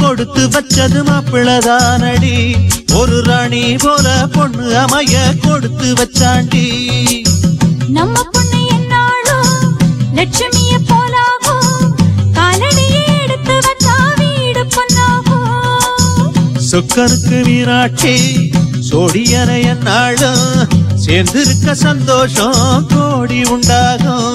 கொடுத்து வச்சது மாப்பிளதானடி ஒரு ராணி போல பொண்ணு அமைய கொடுத்து வச்சாண்டி. நம்ம பொண்ணு என்னாலும் லட்சுமிய போலாகும். காலடியை எடுத்து வச்சா வீடு பொண்ணாகும். சொக்கனுக்கு மீனாட்சி சோடியன என்னாலும் சேர்ந்திருக்க சந்தோஷம் கோடி உண்டாகும்.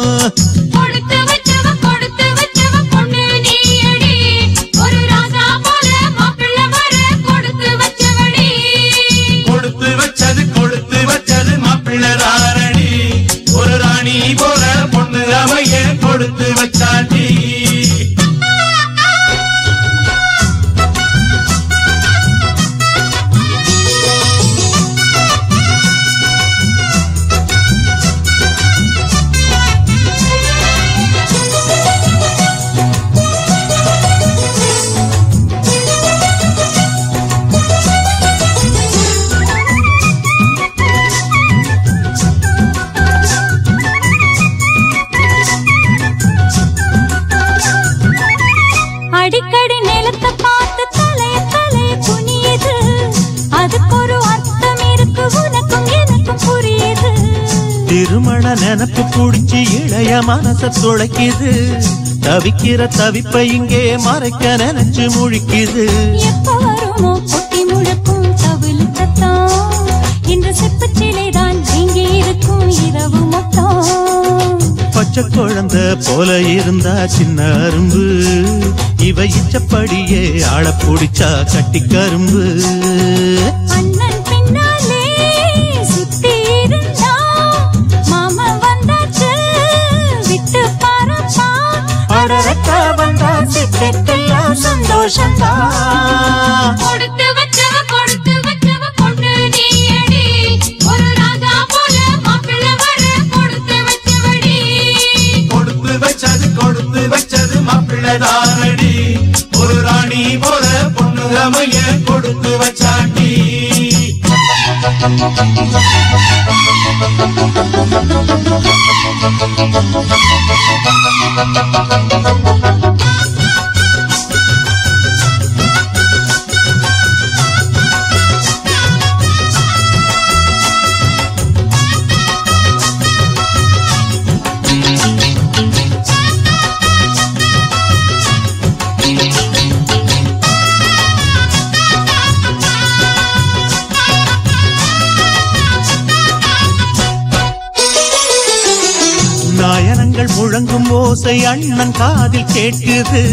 அடிக்கடி நிலத்தை பார்த்து தலைய தலைய குனியுது. அதுக்கு ஒரு அர்த்தம் இருக்கு உனக்கும் எனக்கும் புரியுது. திருமண நினப்பு குடிச்சு இளைய மனச துளைக்குது. தவிக்கிற தவிப்பை இங்கே மறைக்க நினைச்சு முழிக்குது. எப்ப வருமோ பச்சை குழந்த போல இருந்தா சின்ன அரும்பு. இவ இச்சப்படியே ஆள புடிச்சா கட்டி கரும்பு. வந்து வச்சது கொடுத்து வச்சது ஒரு ராணி போல பொண்ணு அமைய கொடுத்து வச்சாண்டி. நாயனங்கள் முழங்கும் ஓசை அண்ணன் காதில் கேட்குது.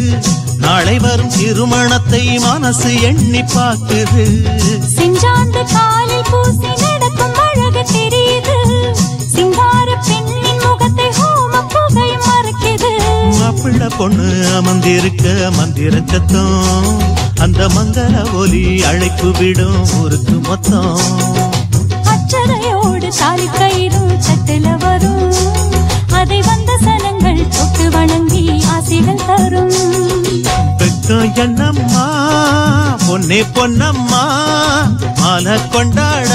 நாளை வரும் திருமணத்தை மனசு எண்ணி பார்க்குது. செஞ்சாந்து காலில் பூசி நடக்கும் அழகு தெரியுது. சிங்கார பெண்ணின் முகத்தை ஹோம புகை மறைக்குது. மாப்பிள்ள பொண்ணு அமர்ந்திருக்க மந்திர சத்தம். அந்த மங்கள ஒலி அழைப்பு விடும் ஊருக்கு மொத்தம். அச்சதையோடு தாலி கயிறும் தட்டுல வரும் தரும் வெக்கம் என்னம்மா? பொன்னே பொன்னம்மா. மாலை கொண்டாட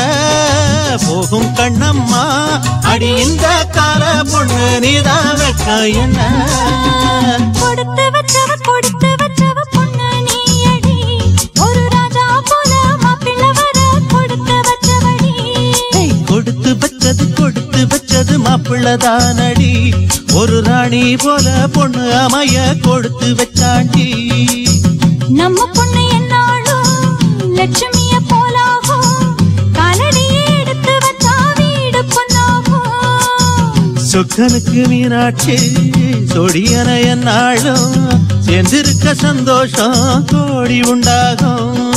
போகும் கண்ணம்மா. அடி இந்த கால பொண்ணு நீதான் வெக்கம் என்ன? கொடுத்து வச்சவ கொடுத்து மாப்பிள்ளதானடி ஒரு ராணி போல பொண்ணு அமைய கொடுத்து வச்சாண்டி நம்ம பொண்ணு என்னாலும் லட்சுமிய போலாகும். காலடியை எடுத்து வச்சா வீடு பொண்ணாகும். சொக்கனுக்கு மீனாட்சி சொடியன என்னாலும் சேர்ந்திருக்க சந்தோஷம் கோடி உண்டாகும்.